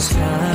shine.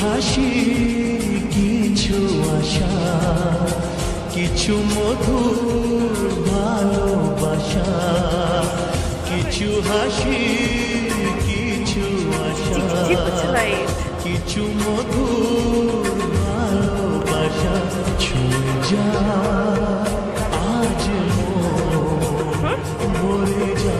হাসি কিছু আশা কিছু মধুর ভালোবাসা কিছু হাসি কিছু আশা কিছু মধুর ভালোবাসা ছুঁয়ে যা আজ মরে যা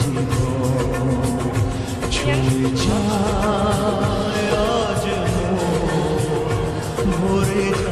জীবন ছুঁয়ে যা। see.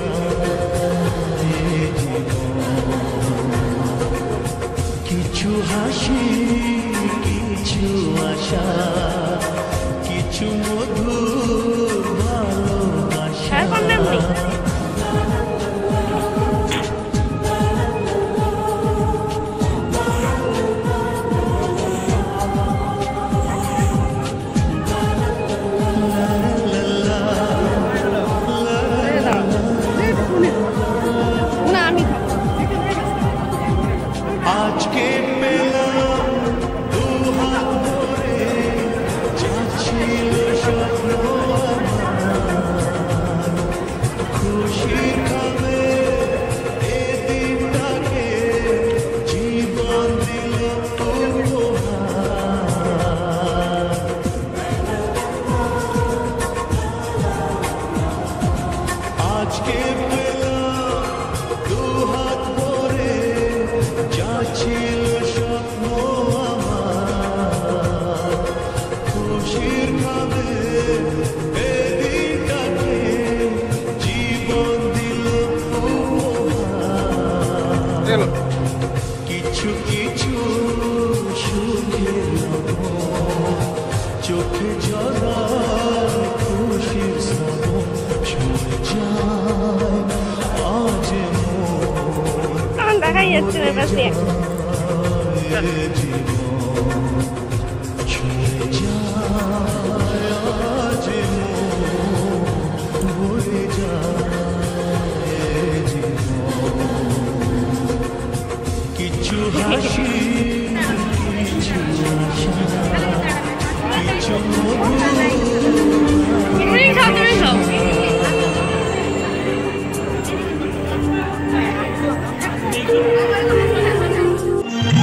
Let's